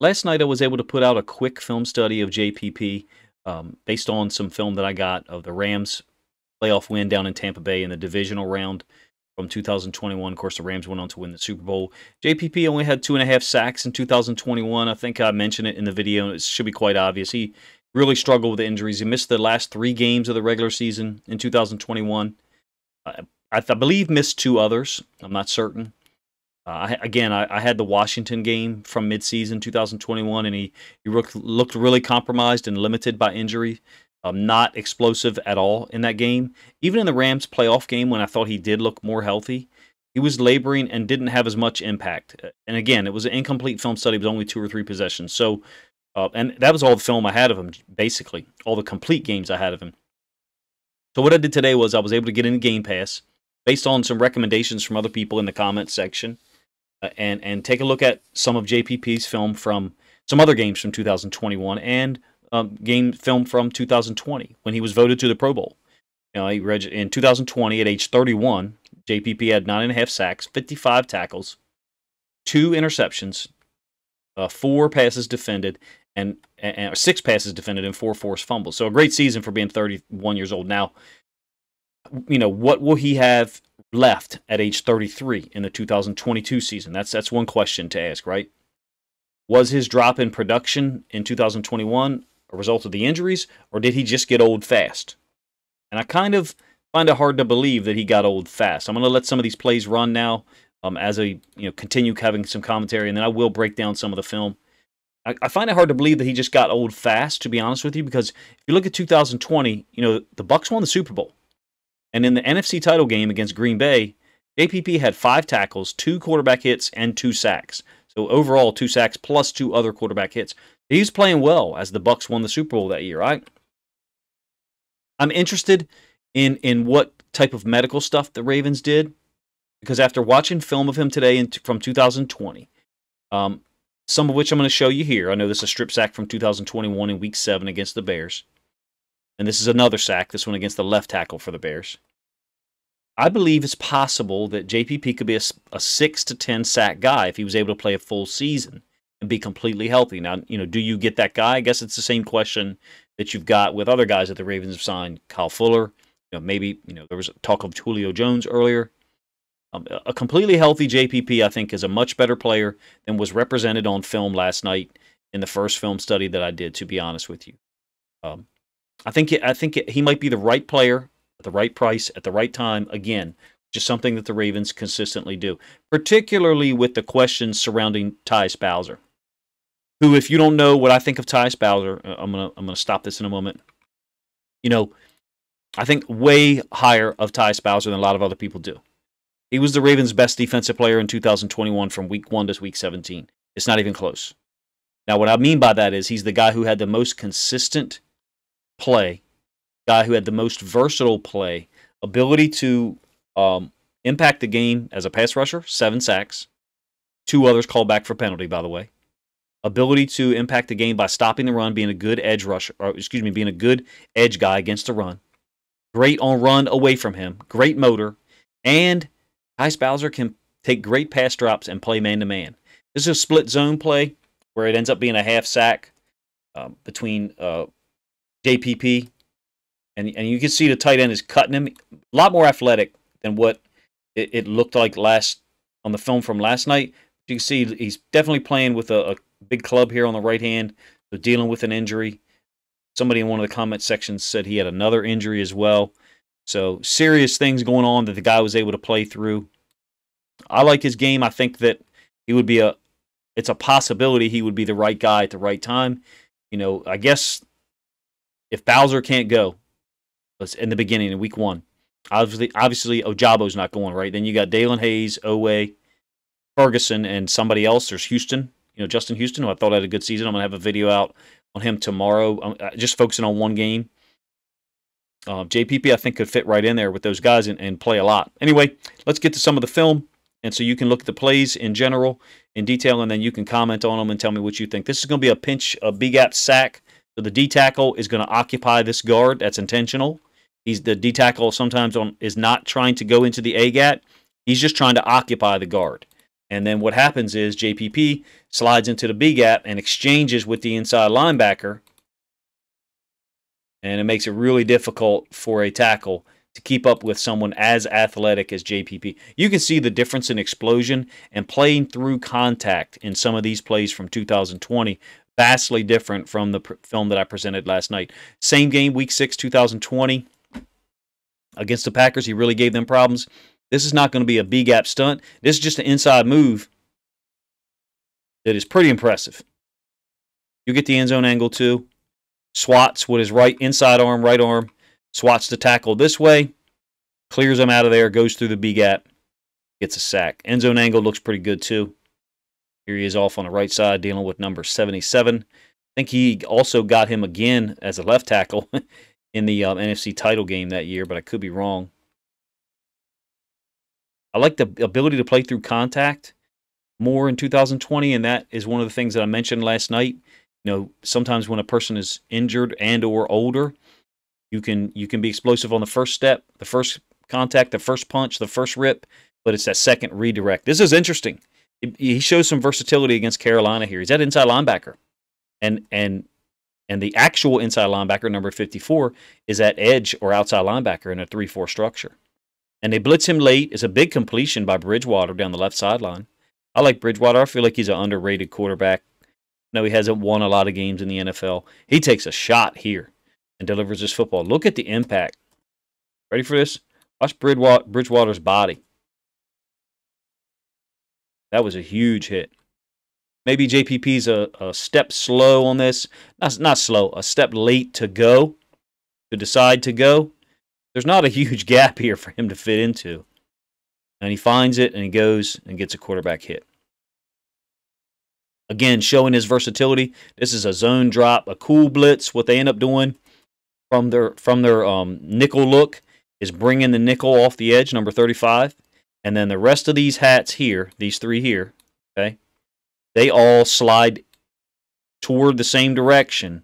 last night I was able to put out a quick film study of JPP um, based on some film that I got of the Rams playoff win down in Tampa Bay in the divisional round from 2021. Of course, the Rams went on to win the Super Bowl. JPP only had two and a half sacks in 2021. I think I mentioned it in the video, it should be quite obvious. He really struggled with injuries. He missed the last three games of the regular season in 2021. Uh, I, I, believe missed two others. I'm not certain. Uh, I, again, I, I, had the Washington game from midseason 2021, and he, he looked, looked really compromised and limited by injury um, not explosive at all in that game. Even in the Rams playoff game, when I thought he did look more healthy, he was laboring and didn't have as much impact. And again, it was an incomplete film study. It was only two or three possessions. So, uh, and that was all the film I had of him, basically, all the complete games I had of him. So what I did today was I was able to get into Game Pass based on some recommendations from other people in the comments section, uh, and and take a look at some of JPP's film from some other games from 2021 and um, game film from 2020 when he was voted to the Pro Bowl. You know, he reg- in 2020 at age 31, JPP had nine and a half sacks, 55 tackles, two interceptions, uh, four passes defended, and, and six passes defended and four forced fumbles. So a great season for being 31 years old. Now, you know, what will he have left at age 33 in the 2022 season? That's that's one question to ask, right? Was his drop in production in 2021 a result of the injuries, or did he just get old fast? And I kind of find it hard to believe that he got old fast. I'm going to let some of these plays run now um, as I you know continue having some commentary, and then I will break down some of the film. I, I find it hard to believe that he just got old fast, to be honest with you, because if you look at 2020, you know the Bucs won the Super Bowl, and in the NFC title game against Green Bay, JPP had five tackles, two quarterback hits, and two sacks. So overall, two sacks plus two other quarterback hits. He's playing well as the Bucs won the Super Bowl that year, right? I'm interested in in what type of medical stuff the Ravens did because after watching film of him today in, from 2020, um, some of which I'm going to show you here. I know this is a strip sack from 2021 in Week Seven against the Bears, and this is another sack. This one against the left tackle for the Bears. I believe it's possible that JPP could be a, a six to ten sack guy if he was able to play a full season and be completely healthy. Now, you know, do you get that guy? I guess it's the same question that you've got with other guys that the Ravens have signed. Kyle Fuller, you know, maybe, you know, there was talk of Julio Jones earlier. Um, a completely healthy JPP, I think, is a much better player than was represented on film last night in the first film study that I did. To be honest with you, um, I think I think he might be the right player at the right price at the right time. Again, just something that the Ravens consistently do, particularly with the questions surrounding Tyus Bowser who, if you don't know what I think of Tyus Bowser, uh, I'm gonna I'm gonna stop this in a moment. You know, I think way higher of Tyus Bowser than a lot of other people do. He was the Ravens' best defensive player in 2021 from week one to week 17. It's not even close. Now, what I mean by that is he's the guy who had the most consistent play, guy who had the most versatile play, ability to um, impact the game as a pass rusher, seven sacks, two others called back for penalty, by the way ability to impact the game by stopping the run, being a good edge rusher, or excuse me, being a good edge guy against the run. Great on run away from him, great motor, and Tyus Bowser can take great pass drops and play man to man. This is a split zone play where it ends up being a half sack uh, between uh, JPP, and and you can see the tight end is cutting him. A lot more athletic than what it, it looked like last on the film from last night. You can see he's definitely playing with a, a big club here on the right hand, so dealing with an injury. Somebody in one of the comment sections said he had another injury as well. So serious things going on that the guy was able to play through. I like his game. I think that he would be a it's a possibility he would be the right guy at the right time. You know, I guess if Bowser can't go, let's in the beginning in week one. Obviously, obviously Ojabo's not going right. Then you got Daelin Hayes, Oweh, Ferguson, and somebody else. There's Houston you know, Justin Houston, who I thought had a good season. I'm to have a video out on him tomorrow, I'm uh, just focusing on one game. Uh, JPP, I think, could fit right in there with those guys and, and play a lot. Anyway, let's get to some of the film. And so you can look at the plays in general, in detail, and then you can comment on them and tell me what you think. This is going to be a pinch, a big gap sack. So the D tackle is going to occupy this guard. That's intentional. He's the D tackle sometimes on is not trying to go into the A gap. He's just trying to occupy the guard. And then what happens is JPP slides into the B gap and exchanges with the inside linebacker. And it makes it really difficult for a tackle to keep up with someone as athletic as JPP. You can see the difference in explosion and playing through contact in some of these plays from 2020 vastly different from the film that I presented last night. Same game, week six, 2020, against the Packers. He really gave them problems. This is not going to be a B gap stunt. This is just an inside move that is pretty impressive. You get the end zone angle too. Swats with his right inside arm, right arm, swats the tackle this way, clears him out of there, goes through the B gap, gets a sack. End zone angle looks pretty good too. Here he is off on the right side dealing with number 77. I think he also got him again as a left tackle in the um, NFC title game that year, but I could be wrong. I like the ability to play through contact more in 2020, and that is one of the things that I mentioned last night. You know, sometimes when a person is injured and or older, you can you can be explosive on the first step, the first contact, the first punch, the first rip, but it's that second redirect. This is interesting he shows some versatility against Carolina here. He's at inside linebacker, and and and the actual inside linebacker number 54 is at edge or outside linebacker in a 3-4 structure. And they blitz him late. It's a big completion by Bridgewater down the left sideline. I like Bridgewater. I feel like he's an underrated quarterback. No, he hasn't won a lot of games in the NFL. He takes a shot here and delivers this football. Look at the impact. Ready for this? Watch Bridgewater's body. That was a huge hit. Maybe JPP's a, a step slow on this. Not, not slow, a step late to go, to decide to go. There's not a huge gap here for him to fit into. And he finds it and he goes and gets a quarterback hit. Again, showing his versatility. This is a zone drop, a cool blitz. What they end up doing from their from their um, nickel look is bringing the nickel off the edge, number 35, and then the rest of these hats here, these three here, okay, they all slide toward the same direction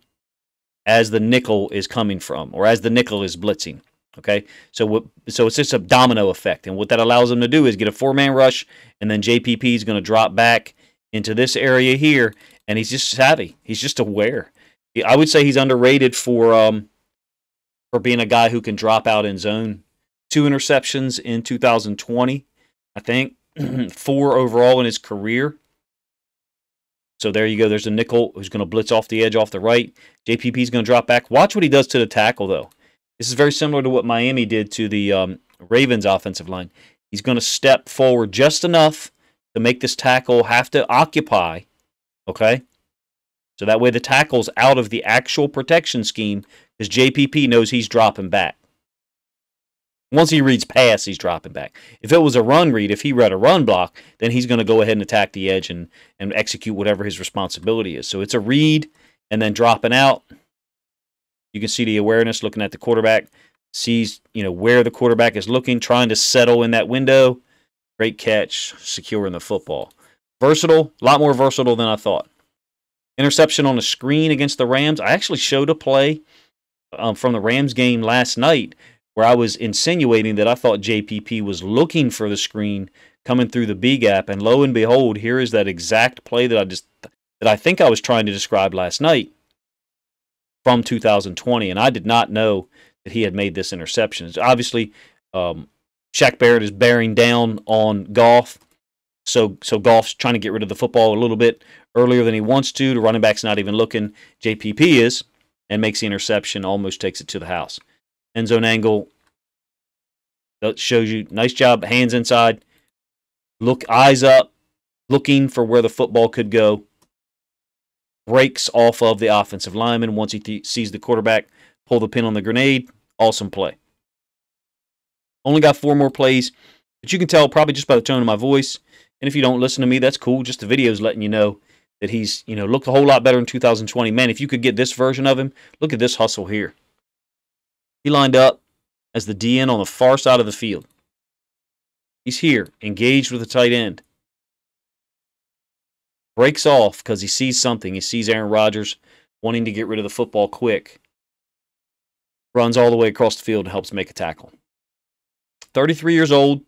as the nickel is coming from, or as the nickel is blitzing. Okay, so so it's just a domino effect, and what that allows them to do is get a four-man rush, and then JPP is going to drop back into this area here, and he's just savvy. He's just aware. I would say he's underrated for um, for being a guy who can drop out in zone two interceptions in 2020, I think, four overall in his career. So there you go. There's a nickel who's going to blitz off the edge off the right. JPP is going to drop back. Watch what he does to the tackle, though. This is very similar to what Miami did to the um, Ravens offensive line. He's going to step forward just enough to make this tackle have to occupy. Okay? So that way the tackle's out of the actual protection scheme because JPP knows he's dropping back. Once he reads pass, he's dropping back. If it was a run read, if he read a run block, then he's going to go ahead and attack the edge and, and execute whatever his responsibility is. So it's a read and then dropping out. You can see the awareness looking at the quarterback, sees you know where the quarterback is looking, trying to settle in that window. Great catch, securing the football. Versatile, a lot more versatile than I thought. Interception on the screen against the Rams. I actually showed a play um, from the Rams game last night where I was insinuating that I thought JPP was looking for the screen coming through the B gap, and lo and behold, here is that exact play that I just that I think I was trying to describe last night from 2020, and I did not know that he had made this interception. Obviously, um, Shaq Barrett is bearing down on Goff, so so Goff's trying to get rid of the football a little bit earlier than he wants to. The running back's not even looking. JPP is and makes the interception, almost takes it to the house end zone angle. That shows you nice job, hands inside. Look, eyes up, looking for where the football could go. Breaks off of the offensive lineman once he th- sees the quarterback. Pull the pin on the grenade. Awesome play. Only got four more plays, but you can tell probably just by the tone of my voice. And if you don't listen to me, that's cool. Just the video's letting you know that he's, you know, looked a whole lot better in 2020. Man, if you could get this version of him, look at this hustle here. He lined up as the DN on the far side of the field. He's here, engaged with the tight end. Breaks off because he sees something. He sees Aaron Rodgers wanting to get rid of the football quick. Runs all the way across the field and helps make a tackle. 33 years old.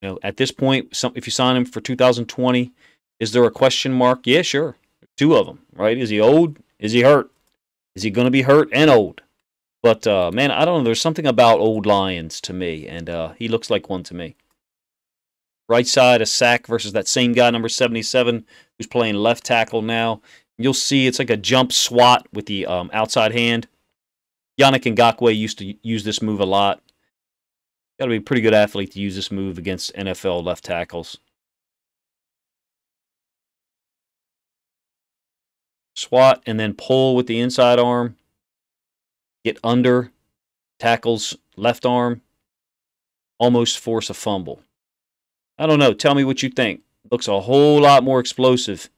You know, at this point, some, if you sign him for 2020, is there a question mark? Yeah, sure. Two of them, right? Is he old? Is he hurt? Is he going to be hurt and old? But uh, man, I don't know. There's something about old Lions to me, and uh, he looks like one to me. Right side, a sack versus that same guy, number 77, who's playing left tackle now. You'll see it's like a jump swat with the um, outside hand. Yannick Ngakoue used to use this move a lot. Got to be a pretty good athlete to use this move against NFL left tackles. Swat and then pull with the inside arm. Get under. Tackles left arm. Almost force a fumble. I don't know. Tell me what you think. Looks a whole lot more explosive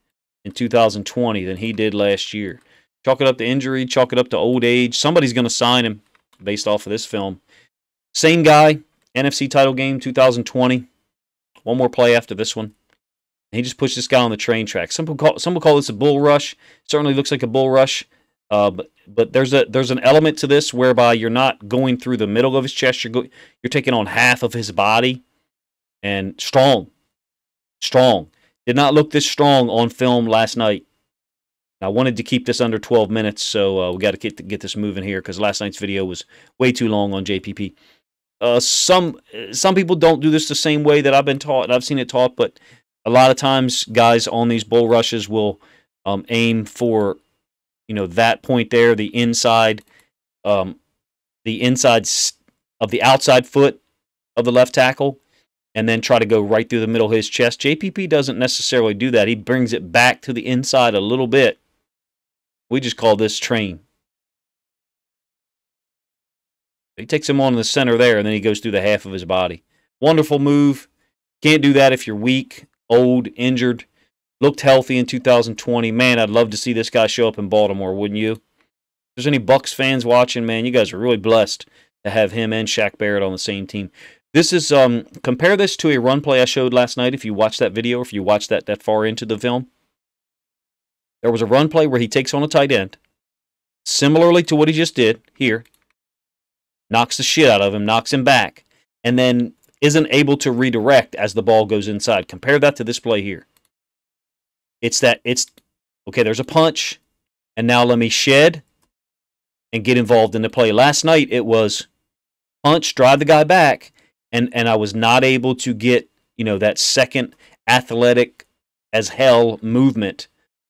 in 2020 than he did last year. Chalk it up to injury, chalk it up to old age. Somebody's going to sign him based off of this film. Same guy, NFC title game 2020. One more play after this one. he just pushed this guy on the train track. Some people call, some will call this a bull rush. Certainly looks like a bull rush. Uh, but there's a there's an element to this whereby you're not going through the middle of his chest. You're go, you're taking on half of his body, and strong, strong. Did not look this strong on film last night. I wanted to keep this under 12 minutes, so uh, we got to get get this moving here because last night's video was way too long on JPP. Uh, some some people don't do this the same way that I've been taught. And I've seen it taught, but a lot of times guys on these bull rushes will um, aim for you know that point there, the inside, um, the inside of the outside foot of the left tackle, and then try to go right through the middle of his chest. JPP doesn't necessarily do that. He brings it back to the inside a little bit. We just call this train. He takes him on in the center there, and then he goes through the half of his body. Wonderful move. Can't do that if you're weak, old, injured. Looked healthy in 2020. Man, I'd love to see this guy show up in Baltimore, wouldn't you? If there's any Bucs fans watching, man, you guys are really blessed to have him and Shaq Barrett on the same team. This is um compare this to a run play I showed last night. If you watched that video, if you watched that that far into the film, there was a run play where he takes on a tight end, similarly to what he just did here, knocks the shit out of him, knocks him back, and then isn't able to redirect as the ball goes inside. Compare that to this play here. It's that it's okay. There's a punch, and now let me shed and get involved in the play. Last night it was punch, drive the guy back, and and I was not able to get you know that second athletic as hell movement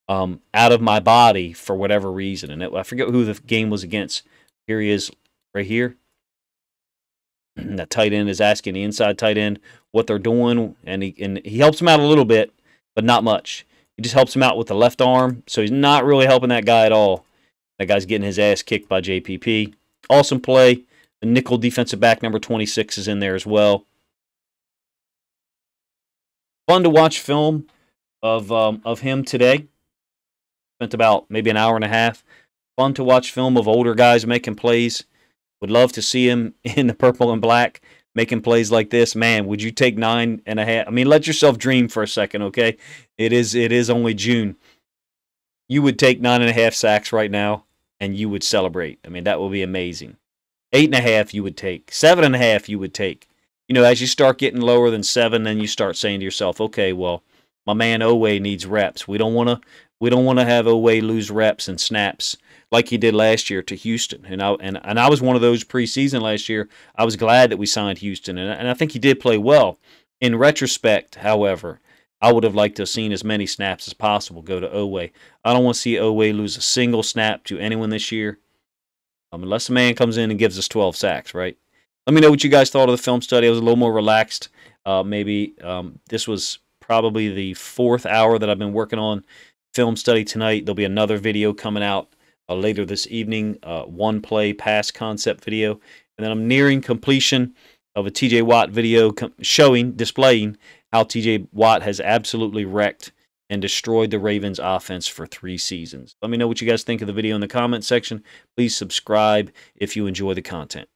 um, out of my body for whatever reason. And it, I forget who the game was against. Here he is, right here. that tight end is asking the inside tight end what they're doing, and he and he helps him out a little bit, but not much. He just helps him out with the left arm, so he's not really helping that guy at all. That guy's getting his ass kicked by JPP. Awesome play. The nickel defensive back number 26 is in there as well. Fun to watch film of um, of him today. Spent about maybe an hour and a half. Fun to watch film of older guys making plays. Would love to see him in the purple and black making plays like this. Man, would you take nine and a half? I mean, let yourself dream for a second, okay? It is it is only June. You would take nine and a half sacks right now, and you would celebrate. I mean, that would be amazing. Eight and a half you would take. Seven and a half you would take. You know, as you start getting lower than seven, then you start saying to yourself, okay, well, my man Oweh needs reps. We don't want to we don't want to have Oweh lose reps and snaps like he did last year to Houston. And I and, and I was one of those preseason last year. I was glad that we signed Houston, and, and I think he did play well. In retrospect, however, I would have liked to have seen as many snaps as possible go to Oweh. I don't want to see Oweh lose a single snap to anyone this year. Um, unless a man comes in and gives us 12 sacks, right? Let me know what you guys thought of the film study. I was a little more relaxed. Uh, maybe um, this was probably the fourth hour that I've been working on film study tonight. There'll be another video coming out uh, later this evening, uh, one play pass concept video. And then I'm nearing completion of a TJ Watt video showing, displaying how TJ Watt has absolutely wrecked and destroyed the Ravens offense for three seasons. Let me know what you guys think of the video in the comment section. Please subscribe if you enjoy the content.